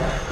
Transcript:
Yeah.